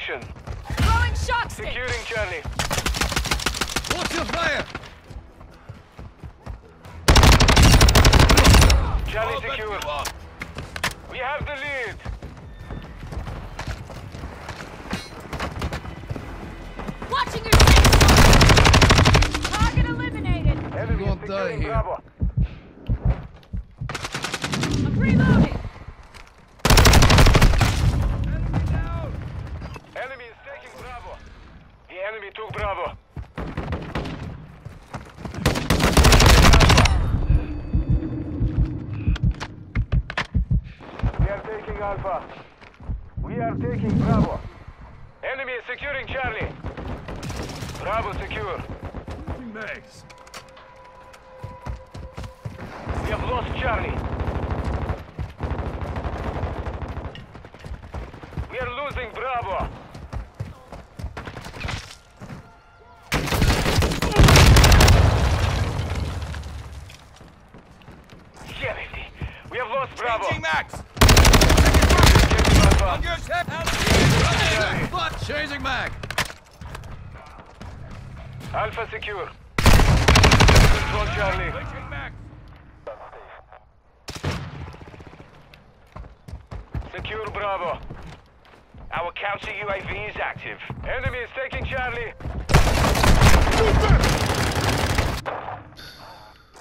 position. Throwing shock stick. Securing Charlie. Watch your fire! Charlie oh, secure. We have the lead. Watching your six. Target eliminated. Enemy won't die securing here. Bravo. I'm reloading. Enemy is taking Bravo. The enemy took Bravo. We are taking Alpha. We are taking Bravo. Enemy is securing Charlie. Bravo secure. Max. We have lost Charlie. We are losing Bravo. Damn it. We have lost Bravo. Changing Max! Taking Alpha. On your step! Out Changing Mac! Alpha secure. Control Charlie. Secure Bravo. Our counter UAV is active. Enemy is taking Charlie.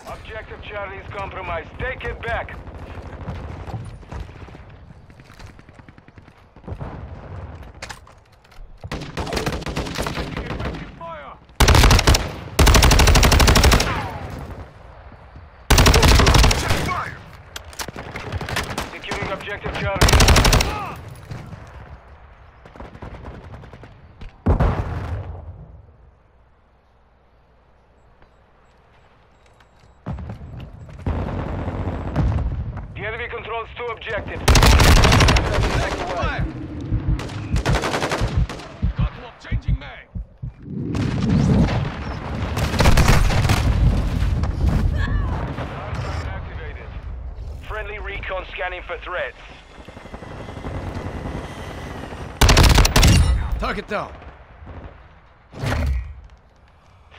Objective Charlie is compromised. Take it back. Fire! Securing objective Charlie. Controls two objectives. Fire! Got one. Changing Mac! Activated. Friendly recon scanning for threats. Target down.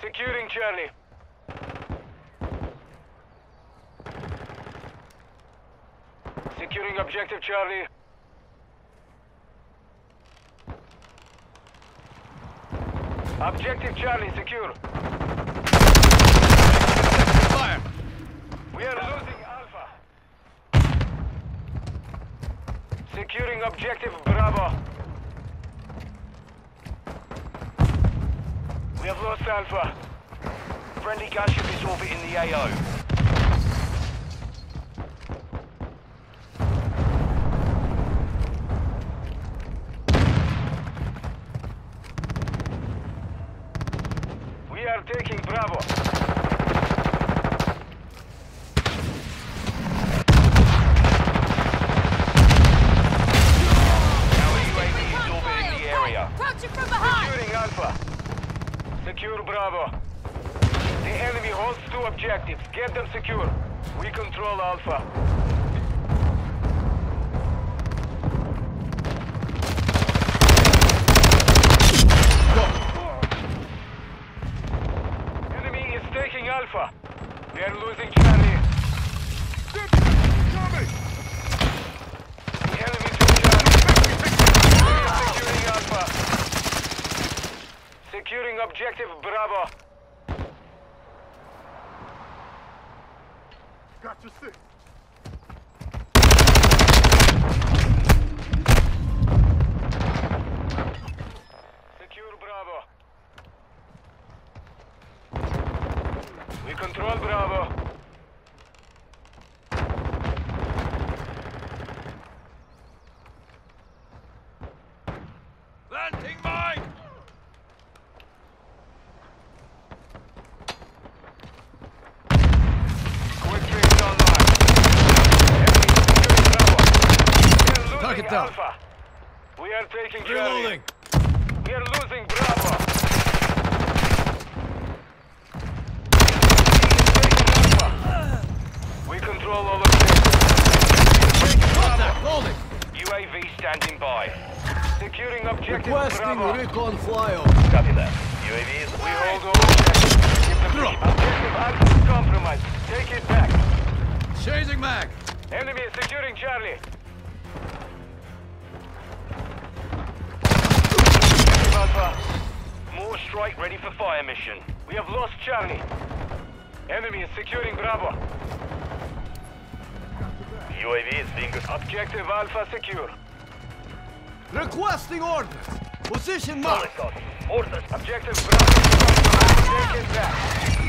Securing Charlie. Securing objective Charlie. Objective Charlie secure. Fire! We are losing Alpha. Securing objective Bravo. We have lost Alpha. Friendly gunship is orbiting the AO. We are taking Bravo. Our UAV is orbiting the area. Approaching from behind. Securing Alpha. Secure Bravo. The enemy holds two objectives. Get them secure. We control Alpha. Enemy is taking Alpha. We are losing Charlie. The enemy took Charlie. Securing Alpha. Securing Bravo. Got your six. Secure Bravo. We control Bravo. Planting mine! Quick tricks online. Enemy securing Bravo. We are losing down. Alpha. We are taking Charlie. Reloading! We are losing Bravo. We control all objectives. Taking Bravo. Holding! UAV standing by. Securing objective Requesting Bravo. recon flyover. Copy that. UAV is We hold all objectives. Keep them Drop. Objective Alpha is compromised. Take it back. Changing mag. Enemy is securing Charlie. Alpha. mortar strike ready for fire mission. We have lost Charlie. Enemy is securing Bravo. UAV is being Objective Alpha secure. Requesting orders. Position mark. Orders. Objective Bravo is compromised. Take it back.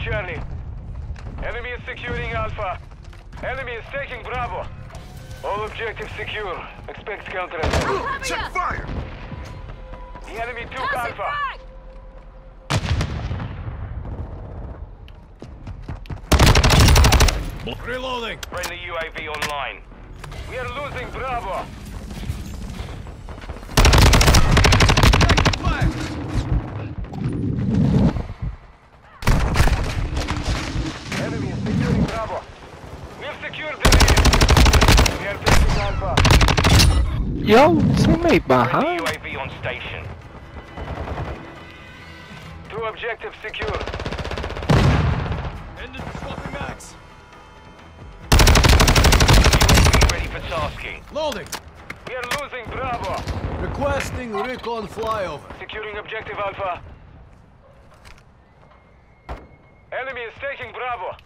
Charlie. Enemy is securing Alpha. Enemy is taking Bravo. All objectives secure. Expect counterattack. Cover ya! fire. The enemy took Tossing Alpha. frag! Reloading. Friendly UAV online. We are losing Bravo. Enemy is securing Bravo. We have secured the lead. We are taking Alpha. Yo, teammate behind. UAV on station. Two objectives secure. Ready. Loading. We are losing Bravo. Requesting recon flyover. Securing objective Alpha. Enemy is taking Bravo.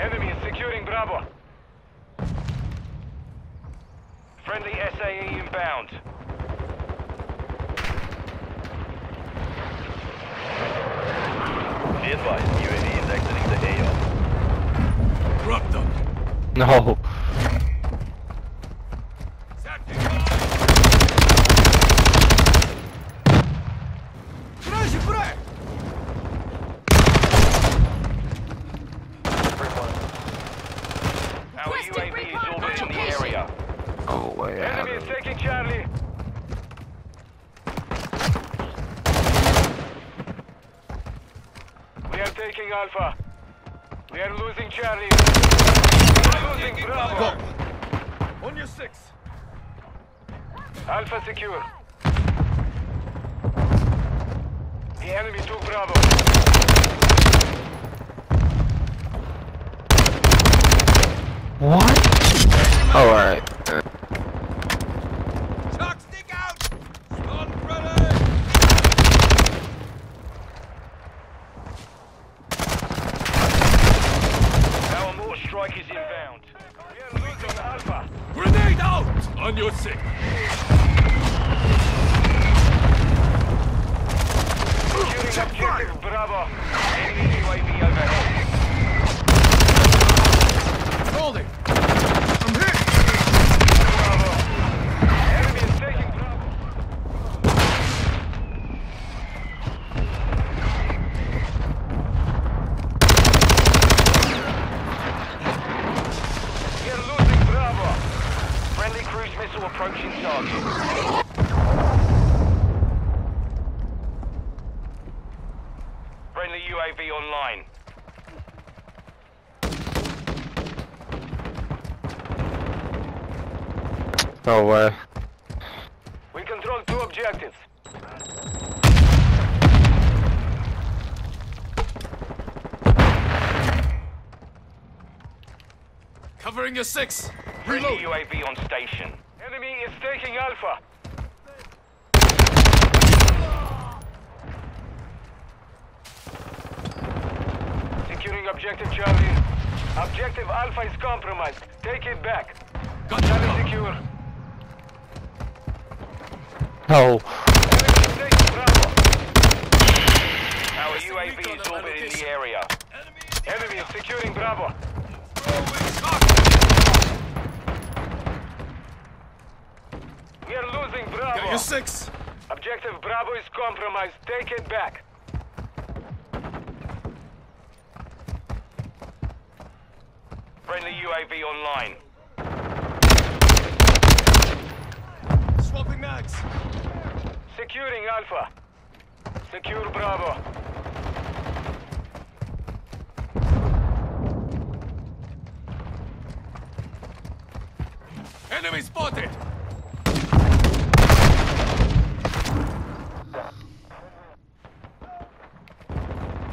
Enemy is securing Bravo. Friendly SAE inbound. Be advised, UAV is exiting the AO. The confirmation. area. Oh, Go away. Enemy is taking Charlie. We are taking Alpha. We are losing Charlie. We are losing Bravo. On your six. Alpha secure. The enemy took Bravo. What? Alright. Chuck, stick out. Stun ready. Our mortar strike is inbound. We are losing Alpha. Grenade out. On your six. Securing objective Bravo. Enemy UAV overhead. Holding. I'm hit. Bravo. Enemy is taking Bravo. We are losing Bravo. Friendly cruise missile approaching target. Friendly UAV online. No way. We control two objectives. Covering your six. Reload. Friendly Reload. UAV on station. Enemy is taking Alpha. Securing objective Charlie. Objective Alpha is compromised. Take it back. Got Charlie secure. Oh. No. Enemy is taking Bravo. Our UAV is orbiting the area. Enemy is securing Bravo. Bravo. You six. Objective Bravo is compromised. Take it back. Friendly UAV online. Swapping mags. Securing Alpha. Secure Bravo. Enemy spotted.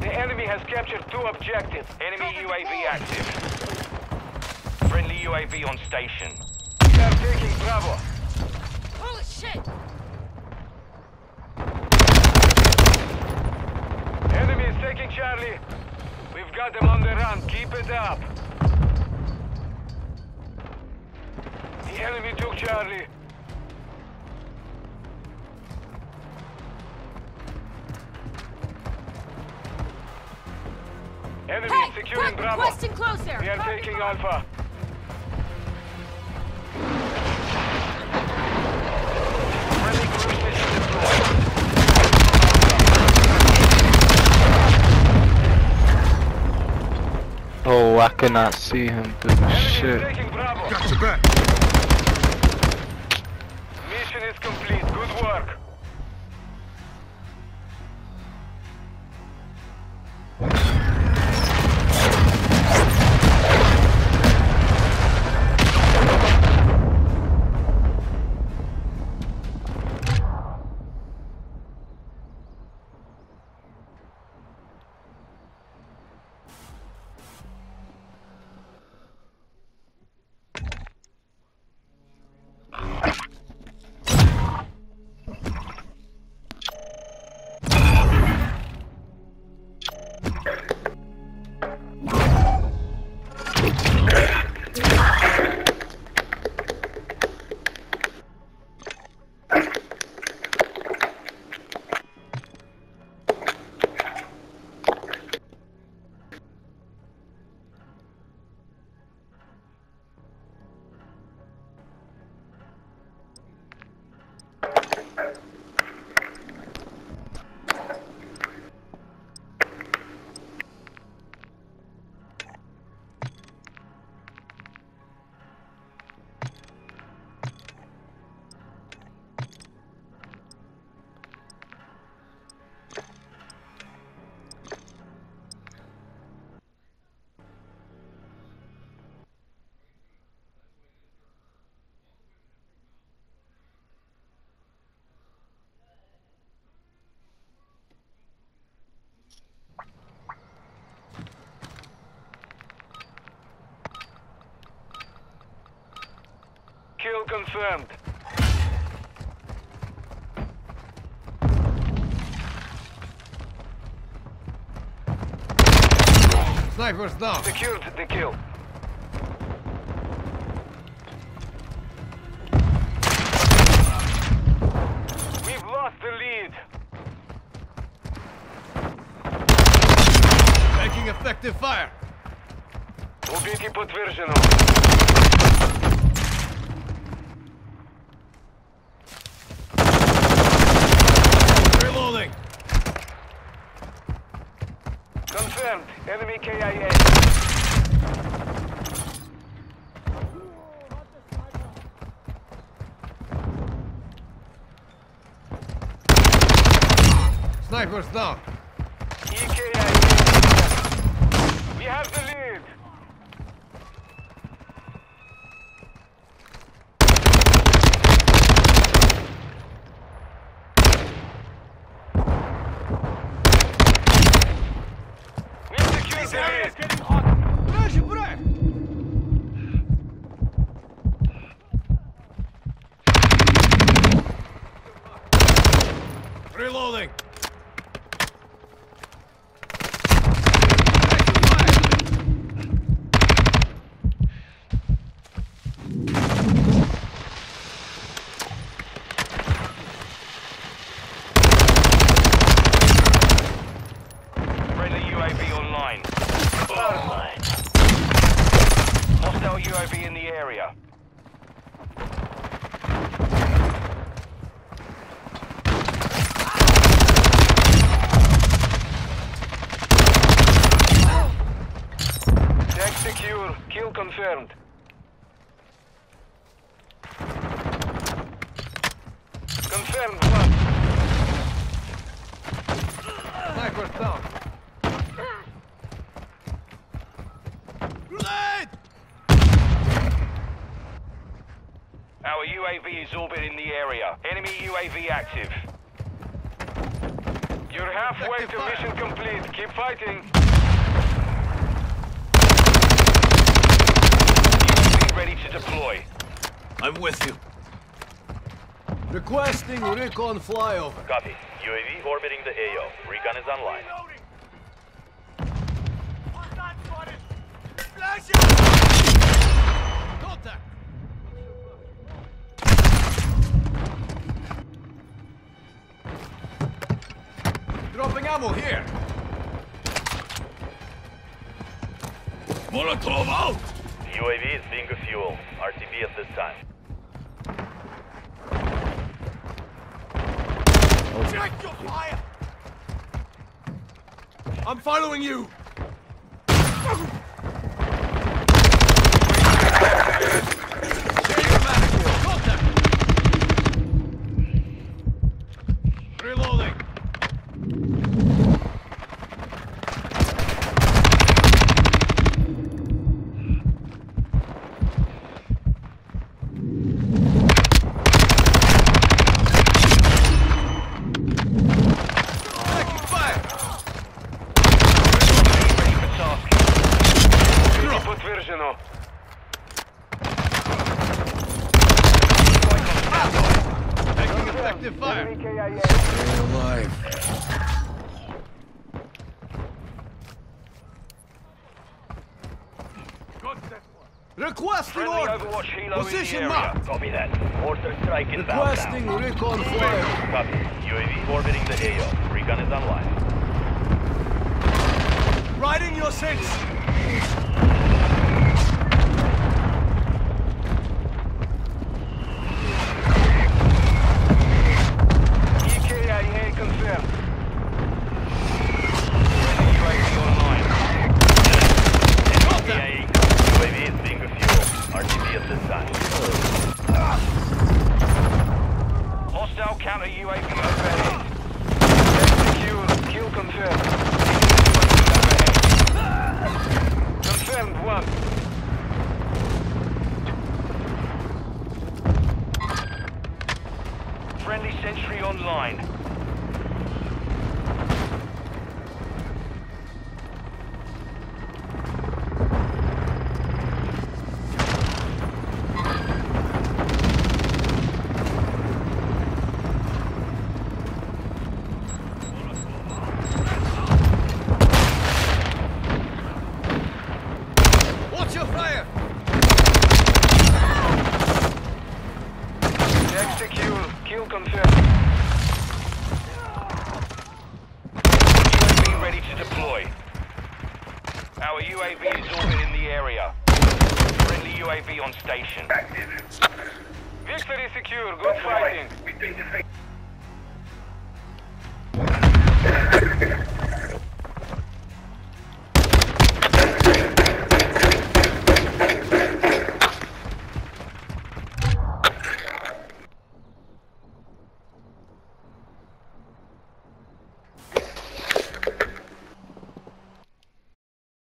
The enemy has captured two objectives. Enemy UAV active. Friendly UAV on station. We are taking Bravo. Holy shit! Enemy is taking Charlie. We've got them on the run. Keep it up. The enemy took Charlie. Enemy Hey! securing Bravo. Requesting close air! We are Target taking marked. Alpha. Friendly cruise missile deployed. Oh, I cannot see him through the shit. Got your back. confirmed. Snipers down. Secured the kill. We've lost the lead. Making effective fire. Убейте подтверждено. Confirmed. Enemy KIA. Snipers down. EKIA. We have the lead. Secured the lead. Reloading. UAV in the area. Deck secure. Kill confirmed. Orbiting in the area. Enemy UAV active. You're halfway to fire. mission complete. Keep fighting. UAV ready to deploy. I'm with you. Requesting recon flyover. Copy. UAV orbiting the AO. Recon is online. Contact! Ammo here. Molotov out! UAV is being a fuel. RTB at this time. Check your fire! I'm following you! Requesting Friendly order! Overwatch Position in the area. marked! Copy that. Mortar strike inbound. Requesting now. recon flyover! Copy. UAV orbiting the AO. Recon is online. Riding your six! Friendly sentry online. UAV on station. Victory secure. Good fighting.